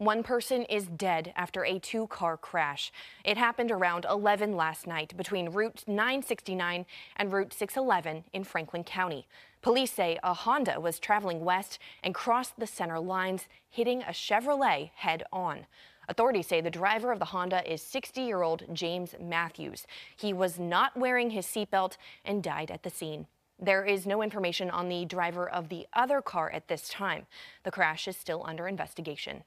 One person is dead after a two car crash. It happened around 11 last night between Route 969 and Route 611 in Franklin County. Police say a Honda was traveling west and crossed the center lines, hitting a Chevrolet head on. Authorities say the driver of the Honda is 60 year old James Matthews. He was not wearing his seatbelt and died at the scene. There is no information on the driver of the other car at this time. The crash is still under investigation.